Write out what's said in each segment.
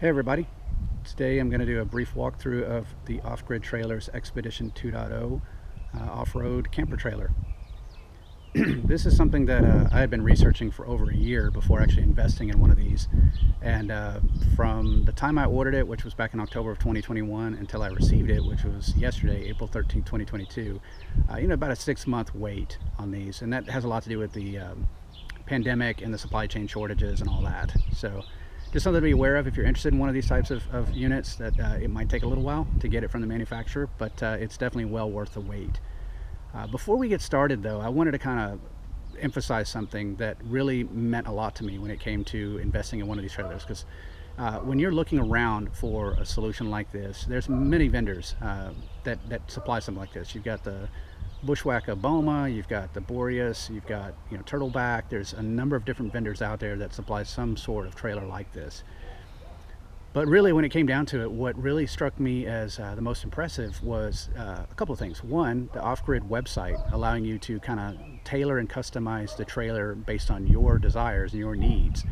Hey everybody, today I'm going to do a brief walkthrough of the Off-Grid Trailers Expedition 2.0 uh, off-road camper trailer. this is something that uh, I had been researching for over a year before actually investing in one of these. And uh, from the time I ordered it which was back in October of 2021 until I received it which was yesterday April 13 2022 uh, you know about a six month wait on these. And that has a lot to do with the um, pandemic and the supply chain shortages and all that. So just something to be aware of if you're interested in one of these types of, of units that uh, it might take a little while to get it from the manufacturer but uh, it's definitely well worth the wait. Uh, before we get started though I wanted to kind of emphasize something that really meant a lot to me when it came to investing in one of these trailers because uh, when you're looking around for a solution like this there's many vendors uh, that, that supply something like this. You've got the Bushwhacker Boma, you've got the Boreas, you've got you know Turtleback. There's a number of different vendors out there that supply some sort of trailer like this. But really, when it came down to it, what really struck me as uh, the most impressive was uh, a couple of things. One, the off-grid website allowing you to kind of tailor and customize the trailer based on your desires and your needs.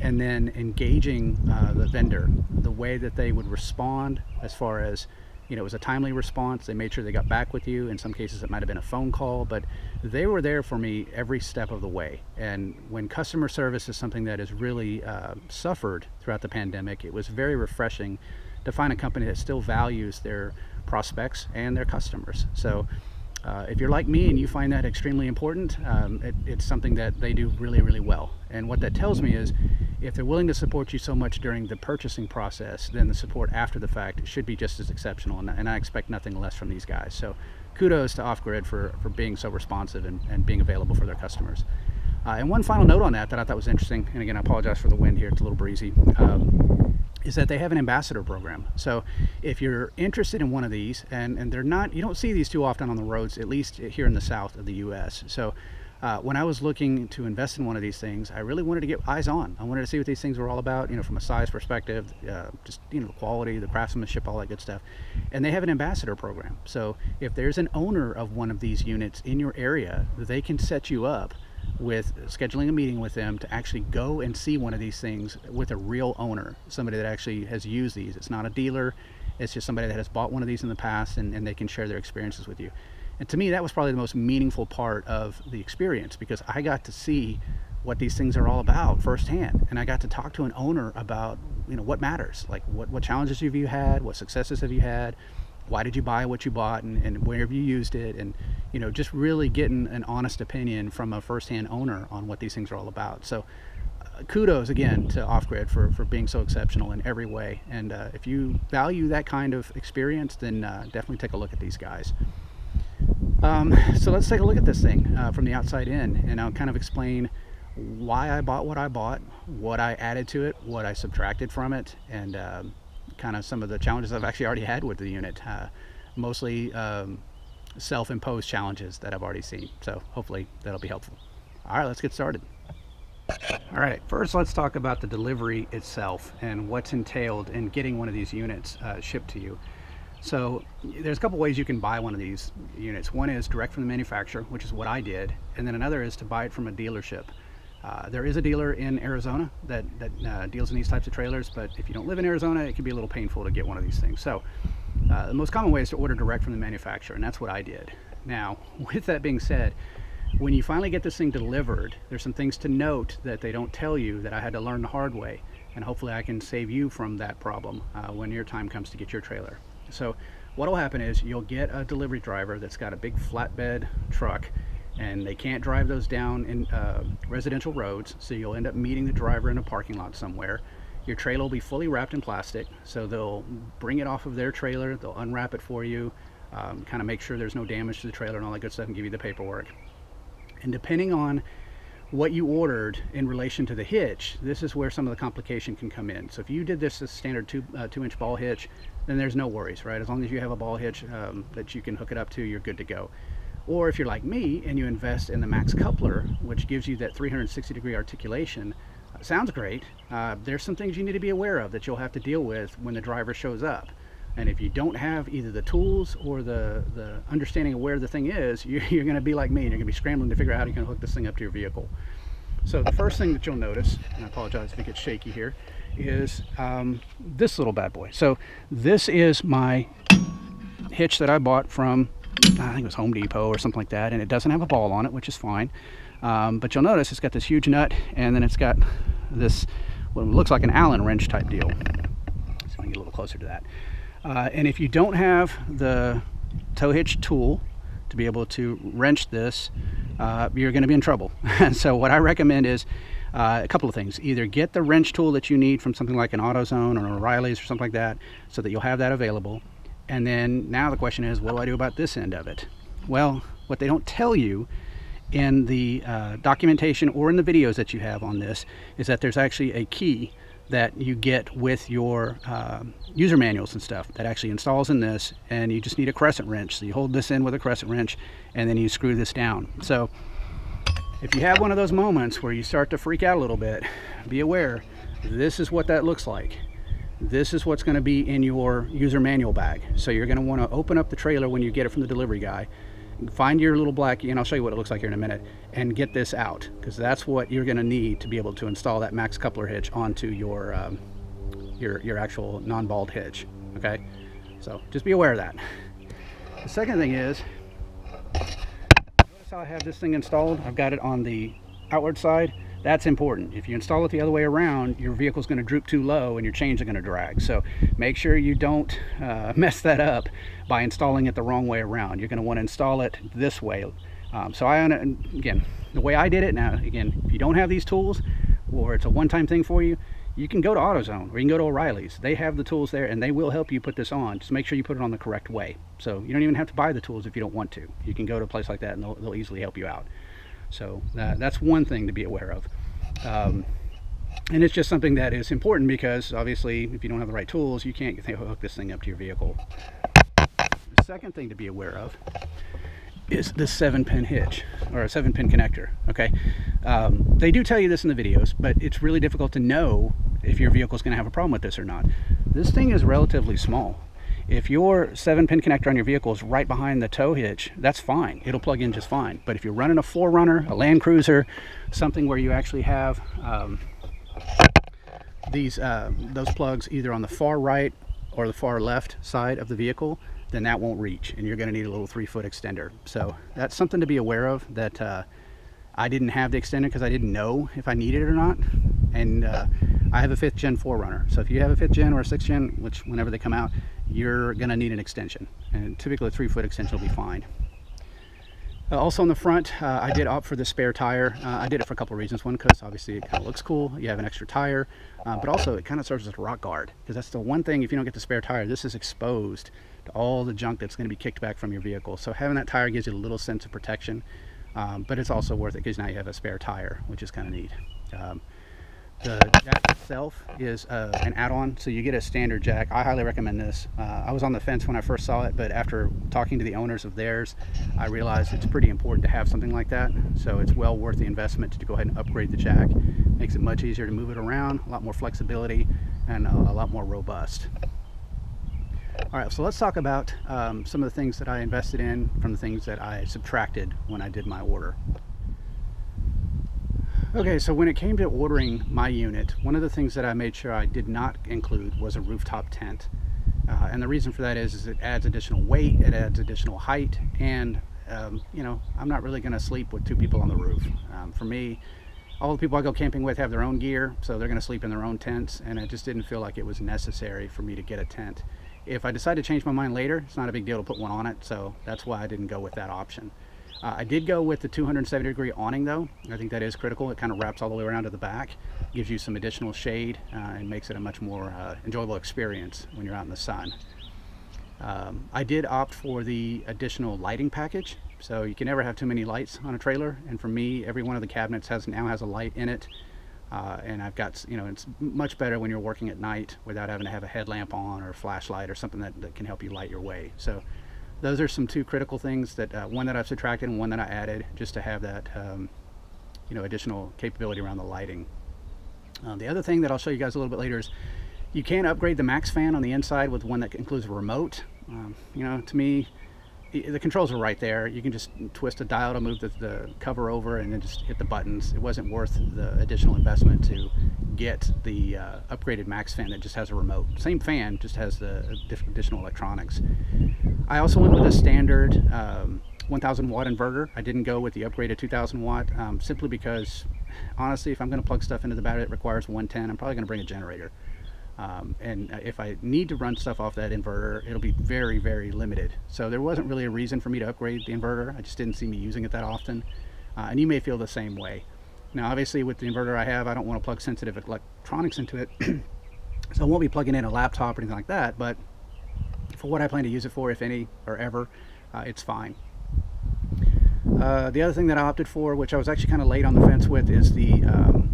And then engaging uh, the vendor, the way that they would respond as far as you know, it was a timely response. They made sure they got back with you. In some cases, it might have been a phone call, but they were there for me every step of the way. And when customer service is something that has really uh, suffered throughout the pandemic, it was very refreshing to find a company that still values their prospects and their customers. So uh, if you're like me and you find that extremely important, um, it, it's something that they do really, really well. And what that tells me is if they're willing to support you so much during the purchasing process, then the support after the fact should be just as exceptional. And, and I expect nothing less from these guys. So kudos to Off-Grid for, for being so responsive and, and being available for their customers. Uh, and one final note on that that I thought was interesting, and again, I apologize for the wind here, it's a little breezy. Um, is that they have an ambassador program. So if you're interested in one of these, and, and they're not, you don't see these too often on the roads, at least here in the south of the US. So uh, when I was looking to invest in one of these things, I really wanted to get eyes on. I wanted to see what these things were all about, you know, from a size perspective, uh, just, you know, the quality, the craftsmanship, all that good stuff. And they have an ambassador program. So if there's an owner of one of these units in your area, they can set you up with scheduling a meeting with them to actually go and see one of these things with a real owner, somebody that actually has used these. It's not a dealer, it's just somebody that has bought one of these in the past and, and they can share their experiences with you. And to me, that was probably the most meaningful part of the experience because I got to see what these things are all about firsthand. And I got to talk to an owner about, you know, what matters, like what, what challenges have you had, what successes have you had, why did you buy what you bought and, and where have you used it? And you know just really getting an honest opinion from a first-hand owner on what these things are all about. So uh, kudos again to off-grid for, for being so exceptional in every way. And uh, if you value that kind of experience then uh, definitely take a look at these guys. Um, so let's take a look at this thing uh, from the outside in and I'll kind of explain why I bought what I bought what I added to it what I subtracted from it and um, kind of some of the challenges I've actually already had with the unit. Uh, mostly um, self-imposed challenges that I've already seen. So hopefully that'll be helpful. All right, let's get started. All right, first let's talk about the delivery itself and what's entailed in getting one of these units uh, shipped to you. So there's a couple ways you can buy one of these units. One is direct from the manufacturer, which is what I did, and then another is to buy it from a dealership. Uh, there is a dealer in Arizona that, that uh, deals in these types of trailers, but if you don't live in Arizona, it can be a little painful to get one of these things. So uh, the most common way is to order direct from the manufacturer, and that's what I did. Now, with that being said, when you finally get this thing delivered, there's some things to note that they don't tell you that I had to learn the hard way, and hopefully I can save you from that problem uh, when your time comes to get your trailer. So what will happen is you'll get a delivery driver that's got a big flatbed truck and they can't drive those down in uh, residential roads so you'll end up meeting the driver in a parking lot somewhere. Your trailer will be fully wrapped in plastic so they'll bring it off of their trailer they'll unwrap it for you um, kind of make sure there's no damage to the trailer and all that good stuff and give you the paperwork. And depending on what you ordered in relation to the hitch this is where some of the complication can come in. So if you did this as standard two, uh, two inch ball hitch then there's no worries right? As long as you have a ball hitch um, that you can hook it up to you're good to go or if you're like me and you invest in the Max Coupler, which gives you that 360 degree articulation, uh, sounds great. Uh, there's some things you need to be aware of that you'll have to deal with when the driver shows up. And if you don't have either the tools or the, the understanding of where the thing is, you, you're going to be like me and you're going to be scrambling to figure out how you can hook this thing up to your vehicle. So the first thing that you'll notice, and I apologize if it gets shaky here, is um, this little bad boy. So this is my hitch that I bought from, I think it was Home Depot or something like that, and it doesn't have a ball on it, which is fine. Um, but you'll notice it's got this huge nut, and then it's got this what looks like an Allen wrench type deal. So I get a little closer to that. Uh, and if you don't have the tow hitch tool to be able to wrench this, uh, you're going to be in trouble. so what I recommend is uh, a couple of things. Either get the wrench tool that you need from something like an AutoZone or O'Reilly's or something like that so that you'll have that available. And then now the question is, what do I do about this end of it? Well, what they don't tell you in the uh, documentation or in the videos that you have on this is that there's actually a key that you get with your uh, user manuals and stuff that actually installs in this and you just need a crescent wrench. So you hold this in with a crescent wrench and then you screw this down. So if you have one of those moments where you start to freak out a little bit be aware this is what that looks like this is what's going to be in your user manual bag. So you're going to want to open up the trailer when you get it from the delivery guy find your little black and I'll show you what it looks like here in a minute and get this out because that's what you're going to need to be able to install that max coupler hitch onto your um, your your actual non-balled hitch okay? So just be aware of that. The second thing is notice how I have this thing installed? I've got it on the outward side that's important. If you install it the other way around, your vehicle's going to droop too low and your chains are going to drag. So make sure you don't uh, mess that up by installing it the wrong way around. You're going to want to install it this way. Um, so I, again, the way I did it now, again, if you don't have these tools or it's a one-time thing for you, you can go to AutoZone or you can go to O'Reilly's. They have the tools there and they will help you put this on. Just make sure you put it on the correct way. So you don't even have to buy the tools if you don't want to. You can go to a place like that and they'll, they'll easily help you out. So that, that's one thing to be aware of. Um, and it's just something that is important because obviously if you don't have the right tools, you can't hook this thing up to your vehicle. The second thing to be aware of is this seven pin hitch or a seven pin connector okay um, they do tell you this in the videos but it's really difficult to know if your vehicle is going to have a problem with this or not this thing is relatively small if your seven pin connector on your vehicle is right behind the tow hitch, that's fine. It'll plug in just fine. But if you're running a 4Runner, a Land Cruiser, something where you actually have um, these uh, those plugs either on the far right or the far left side of the vehicle, then that won't reach and you're going to need a little three foot extender. So that's something to be aware of that uh, I didn't have the extender because I didn't know if I needed it or not. And uh, I have a fifth gen 4Runner. So if you have a fifth gen or a sixth gen, which whenever they come out, you're gonna need an extension. And typically a three foot extension will be fine. Uh, also on the front, uh, I did opt for the spare tire. Uh, I did it for a couple of reasons. One, because obviously it kind of looks cool. You have an extra tire, uh, but also it kind of serves as a rock guard. Because that's the one thing, if you don't get the spare tire, this is exposed to all the junk that's going to be kicked back from your vehicle. So having that tire gives you a little sense of protection, um, but it's also worth it because now you have a spare tire, which is kind of neat. Um, the jack itself is uh, an add-on, so you get a standard jack. I highly recommend this. Uh, I was on the fence when I first saw it, but after talking to the owners of theirs, I realized it's pretty important to have something like that. So it's well worth the investment to go ahead and upgrade the jack. Makes it much easier to move it around, a lot more flexibility, and a, lot more robust. All right, so let's talk about um, some of the things that I invested in from the things that I subtracted when I did my order. Okay, so when it came to ordering my unit, one of the things that I made sure I did not include was a rooftop tent. Uh, and the reason for that is, is it adds additional weight, it adds additional height, and um, you know, I'm not really gonna sleep with two people on the roof. Um, for me, all the people I go camping with have their own gear, so they're gonna sleep in their own tents, and it just didn't feel like it was necessary for me to get a tent. If I decide to change my mind later, it's not a big deal to put one on it, so that's why I didn't go with that option. Uh, I did go with the 270 degree awning though. I think that is critical. It kind of wraps all the way around to the back, gives you some additional shade uh, and makes it a much more uh, enjoyable experience when you're out in the sun. Um, I did opt for the additional lighting package. So you can never have too many lights on a trailer. And for me, every one of the cabinets has now has a light in it. Uh, and I've got, you know, it's much better when you're working at night without having to have a headlamp on or a flashlight or something that, that can help you light your way. So those are some two critical things that uh, one that I've subtracted and one that I added just to have that um, you know additional capability around the lighting. Uh, the other thing that I'll show you guys a little bit later is you can upgrade the MaxxFan on the inside with one that includes a remote. Um, you know, to me, the controls are right there. You can just twist a dial to move the, the, cover over and then just hit the buttons. It wasn't worth the additional investment to get the uh, upgraded MaxxFan that just has a remote. Same fan, just has the additional electronics. I also went with a standard um, 1000 watt inverter. I didn't go with the upgraded 2000 watt um, simply because honestly, if I'm going to plug stuff into the battery that requires 110, I'm probably going to bring a generator. Um, and uh, if I need to run stuff off that inverter, it'll be very, very limited. So there wasn't really a reason for me to upgrade the inverter. I just didn't see me using it that often. Uh, and you may feel the same way. Now, obviously, with the inverter I have, I don't want to plug sensitive electronics into it. so I won't be plugging in a laptop or anything like that. But for what I plan to use it for, if any or ever, uh, it's fine. Uh, the other thing that I opted for, which I was actually kind of late on the fence with, is the um,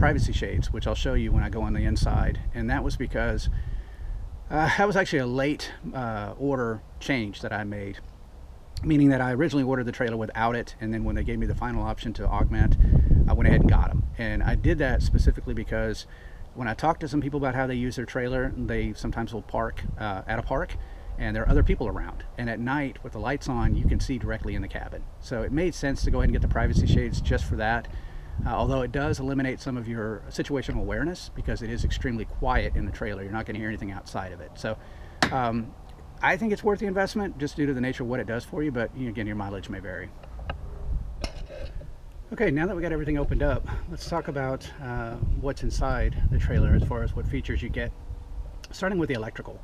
privacy shades, which I'll show you when I go on the inside. And that was because uh, that was actually a late uh, order change that I made. Meaning that I originally ordered the trailer without it, and then when they gave me the final option to augment, I went ahead and got them. And I did that specifically because when I talk to some people about how they use their trailer, they sometimes will park uh, at a park and there are other people around. And at night, with the lights on, you can see directly in the cabin. So it made sense to go ahead and get the privacy shades just for that. Uh, although it does eliminate some of your situational awareness because it is extremely quiet in the trailer. You're not going to hear anything outside of it. So um, I think it's worth the investment just due to the nature of what it does for you, but you know, again, your mileage may vary. Okay, now that we got everything opened up, let's talk about uh, what's inside the trailer as far as what features you get, starting with the electrical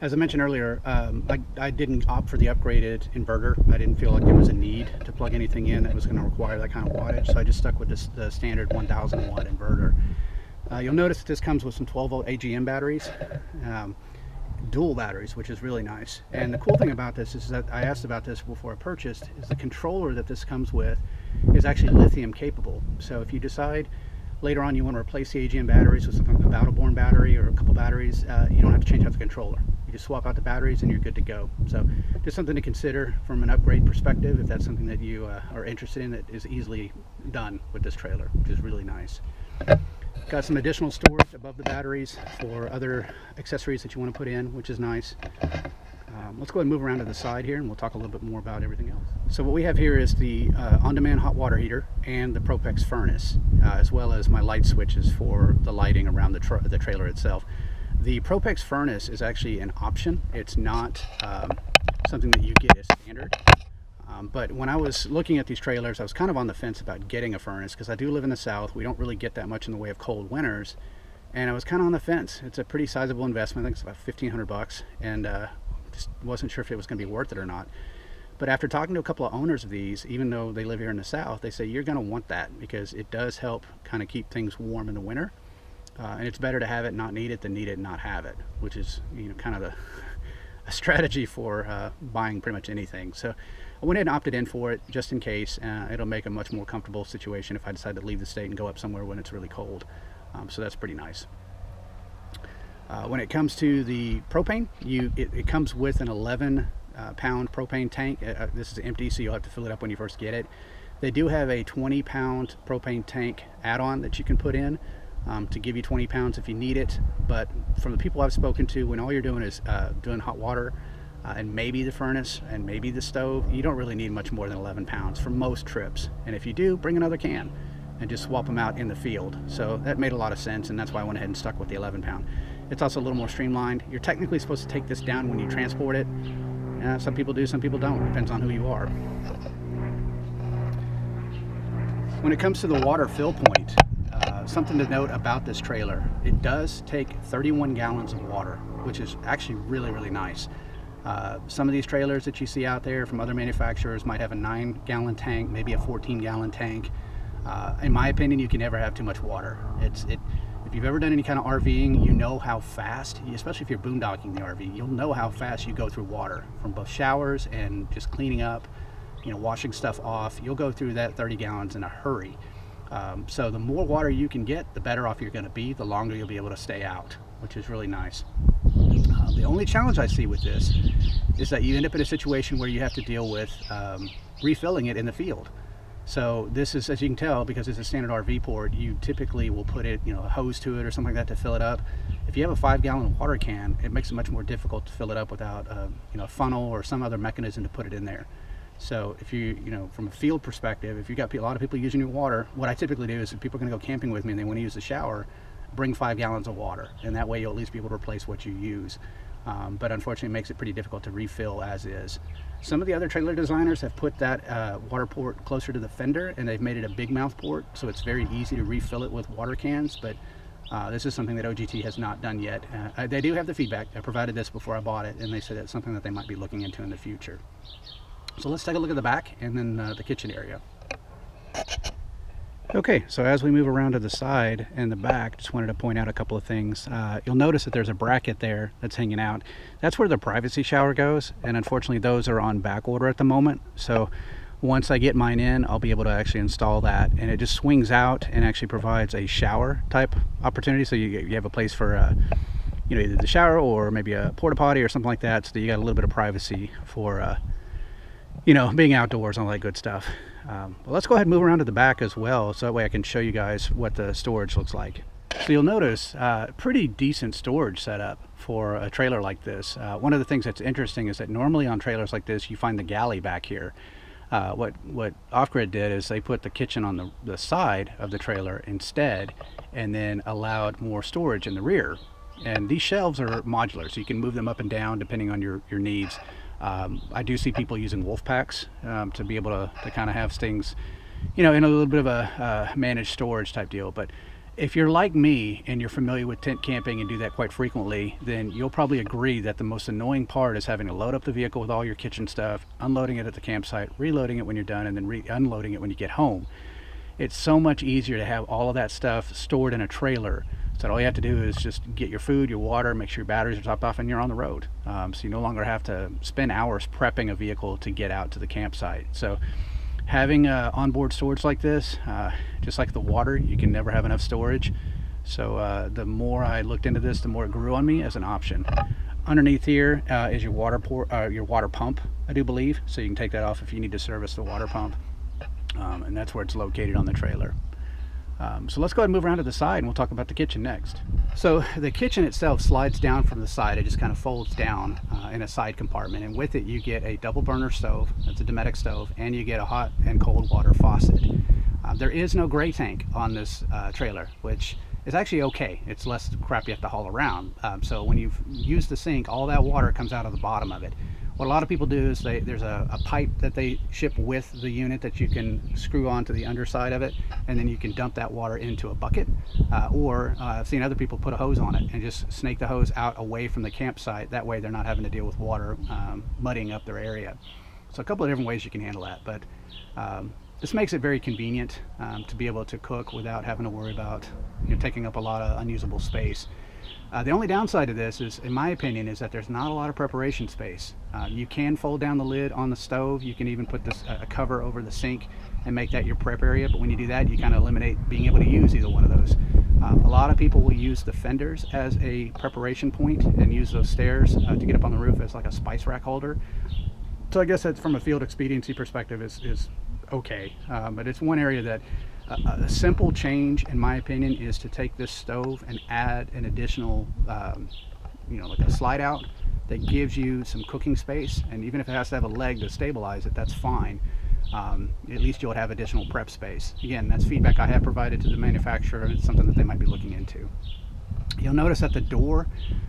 as I mentioned earlier, um, I, I, didn't opt for the upgraded inverter. I didn't feel like there was a need to plug anything in that was going to require that kind of wattage, so I just stuck with this, the standard 1000 watt inverter. Uh, you'll notice that this comes with some 12 volt AGM batteries, um, dual batteries, which is really nice. And the cool thing about this is that I asked about this before I purchased, is the controller that this comes with is actually lithium capable. So if you decide later on you want to replace the AGM batteries with something like a battery or a couple batteries, uh, you don't have to change out the controller You just swap out the batteries and you're good to go. So just something to consider from an upgrade perspective if that's something that you uh, are interested in that is easily done with this trailer, which is really nice. Got some additional storage above the batteries for other accessories that you want to put in, which is nice. Um, let's go ahead and move around to the side here and we'll talk a little bit more about everything else. So what we have here is the uh, on-demand hot water heater and the Propex furnace, uh, as well as my light switches for the lighting around the, tra the trailer itself. The Propex furnace is actually an option. It's not um, something that you get as standard. Um, but when I was looking at these trailers, I was kind of on the fence about getting a furnace because I do live in the South. We don't really get that much in the way of cold winters. And I was kind of on the fence. It's a pretty sizable investment. I think it's about 1500 bucks and uh, just wasn't sure if it was going to be worth it or not. But after talking to a couple of owners of these, even though they live here in the South, they say you're going to want that because it does help kind of keep things warm in the winter. Uh, and it's better to have it, not need it, than need it, and not have it, which is you know kind of the a strategy for uh, buying pretty much anything. So I went ahead and opted in for it just in case. Uh, it'll make a much more comfortable situation if I decide to leave the state and go up somewhere when it's really cold. Um, so that's pretty nice. Uh, when it comes to the propane, you it, it comes with an 11 uh, pound propane tank. Uh, this is empty, so you'll have to fill it up when you first get it. They do have a 20 pound propane tank add-on that you can put in um, to give you 20 pounds if you need it. But from the people I've spoken to, when all you're doing is uh, doing hot water uh, and maybe the furnace and maybe the stove, you don't really need much more than 11 pounds for most trips. And if you do, bring another can and just swap them out in the field. So that made a lot of sense, and that's why I went ahead and stuck with the 11 pound. It's also a little more streamlined. You're technically supposed to take this down when you transport it. Uh, some people do, some people don't. Depends on who you are. When it comes to the water fill point, something to note about this trailer, it does take 31 gallons of water, which is actually really, really nice. Uh, some of these trailers that you see out there from other manufacturers might have a 9 gallon tank, maybe a 14 gallon tank. Uh, in my opinion, you can never have too much water. It's it. If you've ever done any kind of RVing, you know how fast, especially if you're boondocking the RV, you'll know how fast you go through water from both showers and just cleaning up, you know, washing stuff off. You'll go through that 30 gallons in a hurry. Um, so the more water you can get, the better off you're going to be, the longer you'll be able to stay out, which is really nice. Uh, the only challenge I see with this is that you end up in a situation where you have to deal with um, refilling it in the field. So this is, as you can tell, because it's a standard RV port, you typically will put it, you know, a hose to it or something like that to fill it up. If you have a five gallon water can, it makes it much more difficult to fill it up without a, you know, a funnel or some other mechanism to put it in there. So if you, you know, from a field perspective, if you've got a lot of people using your water, what I typically do is if people are going to go camping with me and they want to use the shower, bring five gallons of water. And that way you'll at least be able to replace what you use. Um, but unfortunately it makes it pretty difficult to refill as is. Some of the other trailer designers have put that uh, water port closer to the fender and they've made it a big mouth port so it's very easy to refill it with water cans but uh, this is something that OGT has not done yet. Uh, they do have the feedback. I provided this before I bought it and they said it's something that they might be looking into in the future. So let's take a look at the back and then uh, the kitchen area. Okay, so as we move around to the side and the back, just wanted to point out a couple of things. Uh, you'll notice that there's a bracket there that's hanging out. That's where the privacy shower goes, and unfortunately those are on back order at the moment. So once I get mine in, I'll be able to actually install that, and it just swings out and actually provides a shower type opportunity. So you, you have a place for, uh, you know, either the shower or maybe a porta potty or something like that, so that you got a little bit of privacy for, uh, you know, being outdoors and all that good stuff. Um, well, let's go ahead and move around to the back as well, so that way I can show you guys what the storage looks like. So you'll notice uh, pretty decent storage setup for a trailer like this. Uh, one of the things that's interesting is that normally on trailers like this, you find the galley back here. Uh, what what Off-Grid did is they put the kitchen on the, the side of the trailer instead, and then allowed more storage in the rear. And these shelves are modular, so you can move them up and down depending on your, your needs. Um, I do see people using wolf packs um, to be able to, to kind of have things, you know, in a little bit of a uh, managed storage type deal. But if you're like me and you're familiar with tent camping and do that quite frequently, then you'll probably agree that the most annoying part is having to load up the vehicle with all your kitchen stuff, unloading it at the campsite, reloading it when you're done, and then re- unloading it when you get home. It's so much easier to have all of that stuff stored in a trailer so all you have to do is just get your food, your water, make sure your batteries are topped off, and you're on the road. Um, so you no longer have to spend hours prepping a vehicle to get out to the campsite. So having uh, onboard storage like this, uh, just like the water, you can never have enough storage. So uh, the more I looked into this, the more it grew on me as an option. Underneath here uh, is your water uh, your water pump, I do believe. So you can take that off if you need to service the water pump. Um, and that's where it's located on the trailer. Um, so let's go ahead and move around to the side and we'll talk about the kitchen next. So the kitchen itself slides down from the side. It just kind of folds down uh, in a side compartment. And with it, you get a double burner stove. That's a Dometic stove. And you get a hot and cold water faucet. Uh, there is no gray tank on this uh, trailer, which is actually okay. It's less crap you have to haul around. Um, so when you use the sink, all that water comes out of the bottom of it. What a lot of people do is they, there's a, a, pipe that they ship with the unit that you can screw onto the underside of it, and then you can dump that water into a bucket. Uh, or uh, I've seen other people put a hose on it and just snake the hose out away from the campsite. That way they're not having to deal with water um, muddying up their area. So a couple of different ways you can handle that, but um, this makes it very convenient um, to be able to cook without having to worry about you know, taking up a lot of unusable space. Uh, the only downside to this is, in my opinion, is that there's not a lot of preparation space. Uh, you can fold down the lid on the stove. You can even put this a cover over the sink and make that your prep area. But when you do that, you kind of eliminate being able to use either one of those. Uh, a lot of people will use the fenders as a preparation point and use those stairs uh, to get up on the roof as like a spice rack holder. So I guess that's from a field expediency perspective is, is okay. Um, but it's one area that a, simple change, in my opinion, is to take this stove and add an additional, um, you know, like a slide out that gives you some cooking space. And even if it has to have a leg to stabilize it, that's fine. Um, at least you'll have additional prep space. Again, that's feedback I have provided to the manufacturer, it's something that they might be looking into. You'll notice that the door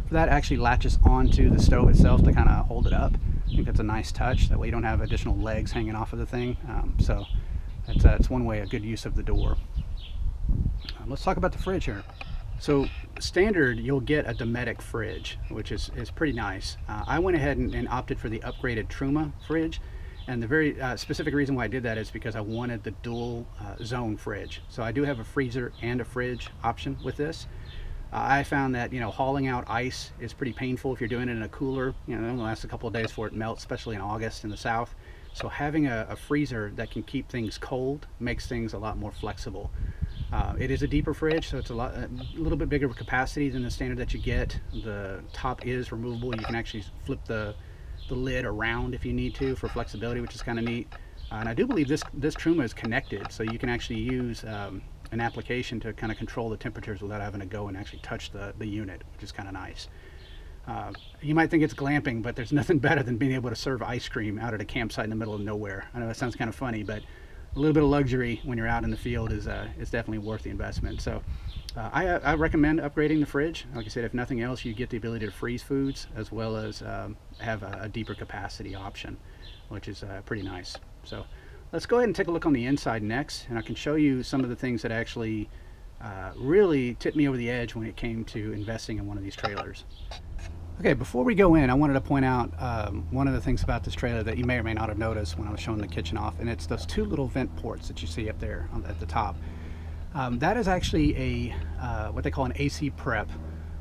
for that actually latches onto the stove itself to kind of hold it up. I think that's a nice touch. That way you don't have additional legs hanging off of the thing. Um, so that's, uh, that's one way, a good use of the door. Um, let's talk about the fridge here. So standard, you'll get a Dometic fridge, which is, is pretty nice. Uh, I went ahead and, and, opted for the upgraded Truma fridge. And the very uh, specific reason why I did that is because I wanted the dual uh, zone fridge. So I do have a freezer and a fridge option with this. Uh, I found that, you know, hauling out ice is pretty painful if you're doing it in a cooler. You know, it only lasts a couple of days before it melts, especially in August in the south. So having a, a, freezer that can keep things cold makes things a lot more flexible. Uh, it is a deeper fridge, so it's a, lot, a little bit bigger capacity than the standard that you get. The top is removable. You can actually flip the, the lid around if you need to for flexibility, which is kind of neat. Uh, and I do believe this, this Truma is connected, so you can actually use um, an application to kind of control the temperatures without having to go and actually touch the, the unit, which is kind of nice. Uh, you might think it's glamping, but there's nothing better than being able to serve ice cream out at a campsite in the middle of nowhere. I know that sounds kind of funny, but a little bit of luxury when you're out in the field is uh, is definitely worth the investment. So uh, I, I, recommend upgrading the fridge. Like I said, if nothing else, you get the ability to freeze foods as well as um, have a, a, deeper capacity option, which is uh, pretty nice. So let's go ahead and take a look on the inside next, and I can show you some of the things that actually uh, really tipped me over the edge when it came to investing in one of these trailers. Okay, before we go in, I wanted to point out um, one of the things about this trailer that you may or may not have noticed when I was showing the kitchen off, and it's those two little vent ports that you see up there on, at the top. Um, that is actually a uh, what they call an AC prep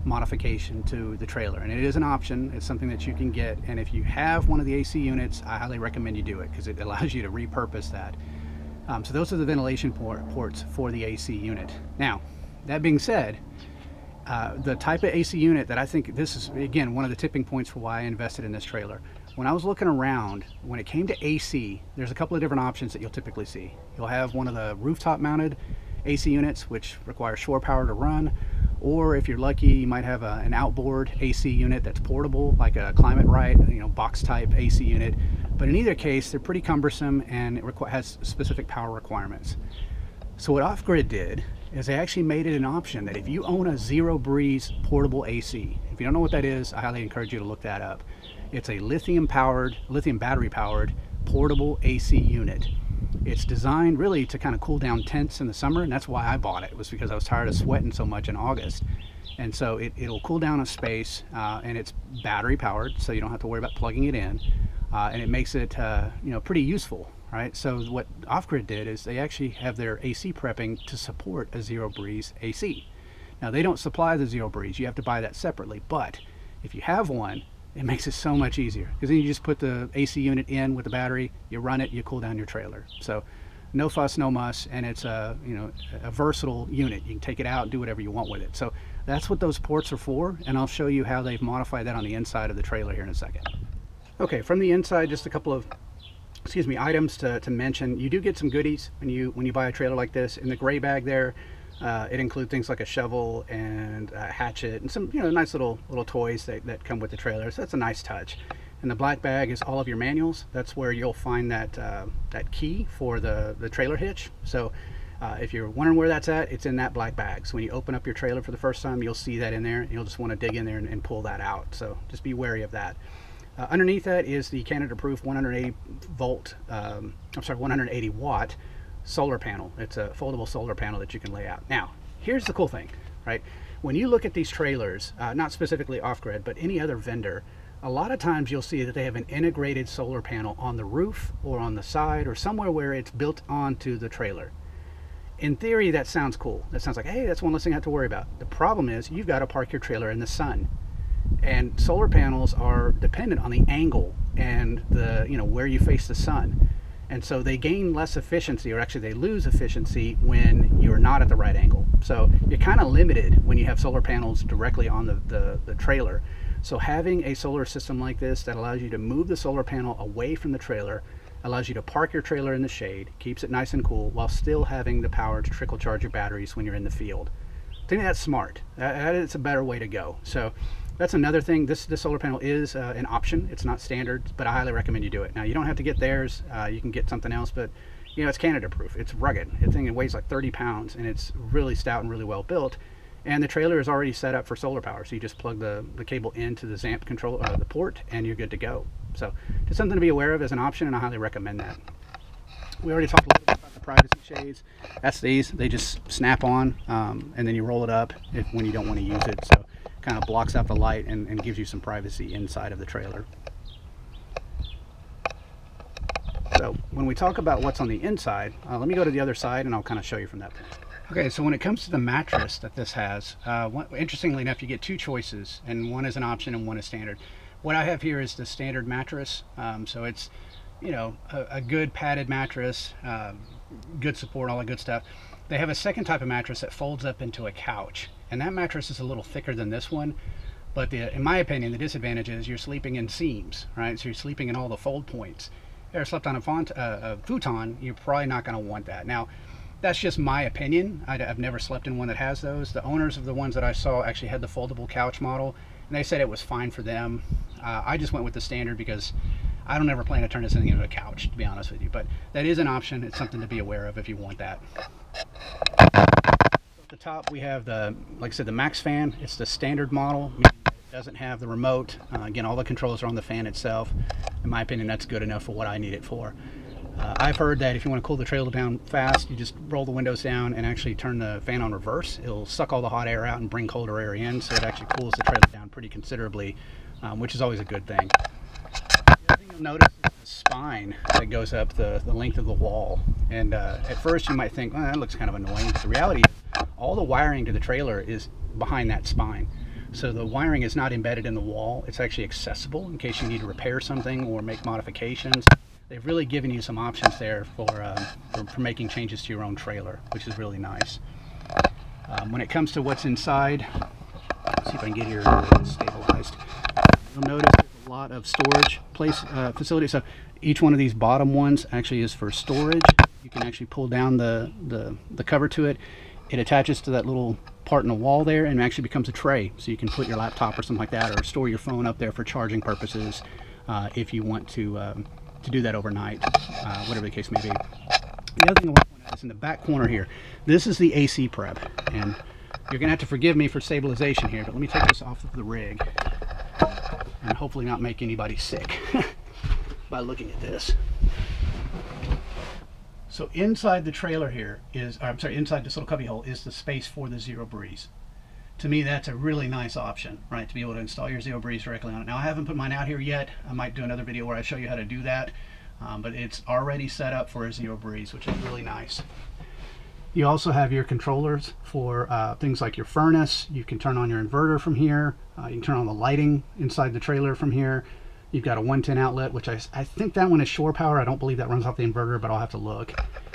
modification to the trailer, and it is an option. It's something that you can get, and if you have one of the AC units, I highly recommend you do it because it allows you to repurpose that. Um, so those are the ventilation port, ports for the AC unit. Now, that being said, uh, the type of AC unit that I think this is, again, one of the tipping points for why I invested in this trailer. When I was looking around, when it came to AC, there's a couple of different options that you'll typically see. You'll have one of the rooftop mounted AC units, which require shore power to run, or if you're lucky, you might have a, an outboard AC unit that's portable, like a Climate Right, you know, box type AC unit. But in either case, they're pretty cumbersome and it has specific power requirements. So what Off Grid did is they actually made it an option that if you own a Zero Breeze portable AC, if you don't know what that is, I highly encourage you to look that up. It's a lithium powered, lithium battery powered portable AC unit. It's designed really to kind of cool down tents in the summer, and that's why I bought it. it was because I was tired of sweating so much in August. And so it, will cool down a space, uh, and it's battery powered, so you don't have to worry about plugging it in. Uh, and it makes it, uh, you know, pretty useful right? So what Off-Grid did is they actually have their AC prepping to support a Zero Breeze AC. Now they don't supply the Zero Breeze, you have to buy that separately, but if you have one, it makes it so much easier because then you just put the AC unit in with the battery, you run it, you cool down your trailer. So no fuss, no muss, and it's a you know a versatile unit. You can take it out and do whatever you want with it. So that's what those ports are for, and I'll show you how they've modified that on the inside of the trailer here in a second. Okay, from the inside, just a couple of excuse me, items to, to mention. You do get some goodies when you when you buy a trailer like this. In the gray bag there, uh, it includes things like a shovel and a hatchet and some you know nice little little toys that, that come with the trailer. So that's a nice touch. And the black bag is all of your manuals. That's where you'll find that uh, that key for the the trailer hitch. So. Uh, if you're wondering where that's at, it's in that black bag. So when you open up your trailer for the first time, you'll see that in there. You'll just want to dig in there and, and pull that out. So just be wary of that. Uh, underneath that is the Canada Proof 180 volt, um, I'm sorry, 180 watt solar panel. It's a foldable solar panel that you can lay out. Now, here's the cool thing, right? When you look at these trailers, uh, not specifically off-grid, but any other vendor, a lot of times you'll see that they have an integrated solar panel on the roof or on the side or somewhere where it's built onto the trailer. In theory, that sounds cool. That sounds like, hey, that's one less thing I have to worry about. The problem is you've got to park your trailer in the sun and solar panels are dependent on the angle and the you know where you face the sun and so they gain less efficiency or actually they lose efficiency when you're not at the right angle so you're kind of limited when you have solar panels directly on the, the, the trailer so having a solar system like this that allows you to move the solar panel away from the trailer allows you to park your trailer in the shade keeps it nice and cool while still having the power to trickle charge your batteries when you're in the field I think that's smart. That is a better way to go. So that's another thing. This, this solar panel is uh, an option. It's not standard, but I highly recommend you do it. Now, you don't have to get theirs. Uh, you can get something else, but you know, it's Canada proof. It's rugged. The thing it weighs like 30 pounds, and it's really stout and really well built. And the trailer is already set up for solar power, so you just plug the, the cable into the ZAMP control, uh, the port, and you're good to go. So, just something to be aware of as an option, and I highly recommend that. We already talked a little bit about the privacy shades. That's these. They just snap on, um, and then you roll it up if, when you don't want to use it. So kind of blocks out the light and, and gives you some privacy inside of the trailer. So when we talk about what's on the inside, uh, let me go to the other side and I'll kind of show you from that point. Okay, so when it comes to the mattress that this has, uh, one, interestingly enough, you get two choices, and one is an option and one is standard. What I have here is the standard mattress, um, so it's, you know, a, a good padded mattress, uh, good support, all that good stuff. They have a second type of mattress that folds up into a couch, and that mattress is a little thicker than this one. But the, in my opinion, the disadvantage is you're sleeping in seams, right? So you're sleeping in all the fold points. You slept on a, font, uh, a futon, you're probably not going to want that. Now, that's just my opinion. I, have never slept in one that has those. The owners of the ones that I saw actually had the foldable couch model, and they said it was fine for them. Uh, I just went with the standard because I don't ever plan to turn this thing into a couch, to be honest with you. But that is an option. It's something to be aware of if you want that. The top, we have the, like I said, the MaxxFan. It's the standard model. It doesn't have the remote. Uh, again, all the controls are on the fan itself. In my opinion, that's good enough for what I need it for. Uh, I've heard that if you want to cool the trailer down fast, you just roll the windows down and actually turn the fan on reverse. It'll suck all the hot air out and bring colder air in, so it actually cools the trailer down pretty considerably, um, which is always a good thing. The other thing you'll notice is the spine that goes up the, the length of the wall. And uh, at first you might think, well, that looks kind of annoying, but the reality all the wiring to the trailer is behind that spine. So the wiring is not embedded in the wall. It's actually accessible in case you need to repair something or make modifications they've really given you some options there for, um, for, for, making changes to your own trailer, which is really nice. Um, when it comes to what's inside, see if I can get here stabilized. You'll notice there's a lot of storage place uh, facilities. So each one of these bottom ones actually is for storage. You can actually pull down the, the, the cover to it. It attaches to that little part in the wall there and actually becomes a tray. So you can put your laptop or something like that or store your phone up there for charging purposes uh, if you want to um, to do that overnight, uh, whatever the case may be. The other thing I want to point out is in the back corner here, this is the AC prep. And you're going to have to forgive me for stabilization here, but let me take this off of the rig and hopefully not make anybody sick by looking at this. So inside the trailer here is, I'm sorry, inside this little cubby hole is the space for the Zero Breeze. To me that's a really nice option right to be able to install your zero breeze directly on it. Now i haven't put mine out here yet. I might do another video where i show you how to do that um, but it's already set up for a zero breeze which is really nice. You also have your controllers for uh, things like your furnace. You can turn on your inverter from here. Uh, you can turn on the lighting inside the trailer from here you've got a 110 outlet which I, I think that one is shore power i don't believe that runs off the inverter but i'll have to look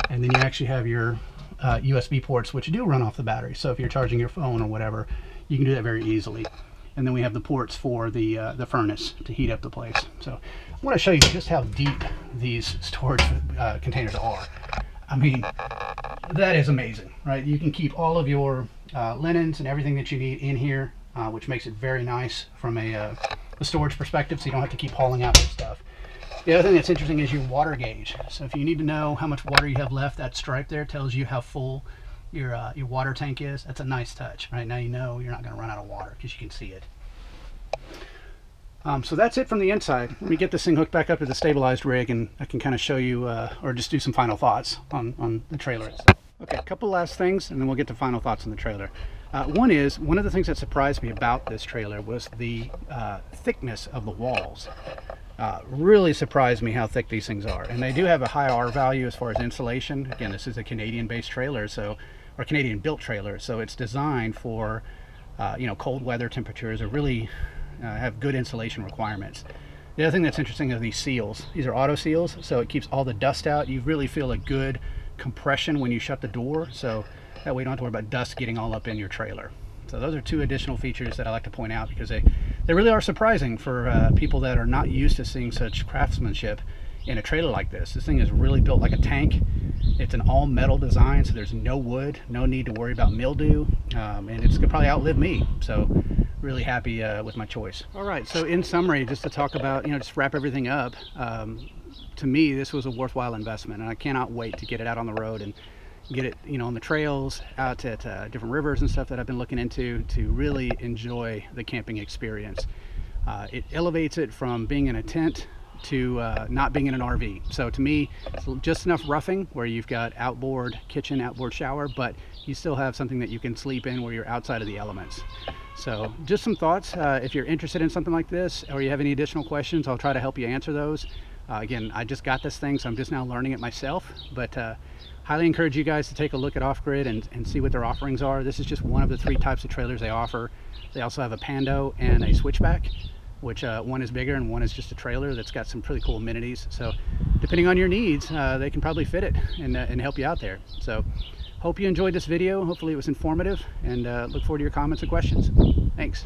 and then you actually have your uh, USB ports, which do run off the battery. So if you're charging your phone or whatever, you can do that very easily. And then we have the ports for the, uh, the furnace to heat up the place. So I want to show you just how deep these storage uh, containers are. I mean, that is amazing, right? You can keep all of your uh, linens and everything that you need in here, uh, which makes it very nice from a, a storage perspective, so you don't have to keep hauling out your stuff. The other thing that's interesting is your water gauge. So if you need to know how much water you have left, that stripe there tells you how full your uh, your water tank is. That's a nice touch. Right now you know you're not going to run out of water because you can see it. Um, so that's it from the inside. Let me get this thing hooked back up to the stabilized rig and I can kind of show you uh, or just do some final thoughts on, on the trailer itself. Okay, a couple last things and then we'll get to final thoughts on the trailer. Uh, one is, one of the things that surprised me about this trailer was the uh, thickness of the walls. Uh, really surprised me how thick these things are. And they do have a high R value as far as insulation. Again, this is a Canadian-based trailer, so or Canadian-built trailer, so it's designed for uh, you know cold weather temperatures or really uh, have good insulation requirements. The other thing that's interesting are these seals. These are auto seals, so it keeps all the dust out. You really feel a good compression when you shut the door, so that way you don't have to worry about dust getting all up in your trailer. So those are two additional features that I like to point out because they, they really are surprising for uh, people that are not used to seeing such craftsmanship in a trailer like this. This thing is really built like a tank. It's an all metal design, so there's no wood, no need to worry about mildew, um, and it's gonna probably outlive me. So really happy uh, with my choice. All right, so in summary, just to talk about, you know, just wrap everything up, um, to me, this was a worthwhile investment, and I cannot wait to get it out on the road and get it you know on the trails out at uh, different rivers and stuff that I've been looking into to really enjoy the camping experience. Uh, it elevates it from being in a tent to uh, not being in an RV so to me it's just enough roughing where you've got outboard kitchen outboard shower but you still have something that you can sleep in where you're outside of the elements. So just some thoughts uh, if you're interested in something like this or you have any additional questions I'll try to help you answer those. Uh, again I just got this thing so I'm just now learning it myself but uh, highly encourage you guys to take a look at off-grid and, and see what their offerings are. This is just one of the three types of trailers they offer. They also have a pando and a switchback which uh, one is bigger and one is just a trailer that's got some pretty cool amenities. So depending on your needs uh, they can probably fit it and, uh, and help you out there. So hope you enjoyed this video. Hopefully it was informative and uh, look forward to your comments and questions. Thanks